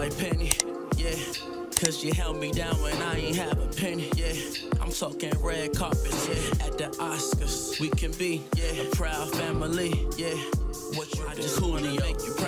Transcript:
like Penny, yeah. Cause you held me down when I ain't have a penny, yeah. I'm talking red carpets, yeah. At the Oscars, we can be, yeah. A proud family, yeah. What you I just wanna make you.